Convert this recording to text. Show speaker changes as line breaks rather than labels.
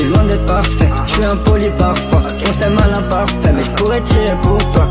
suis loin d'être parfait, je suis impoli parfois, on s'aime à l'imparfait, mais je pourrais tirer pour toi.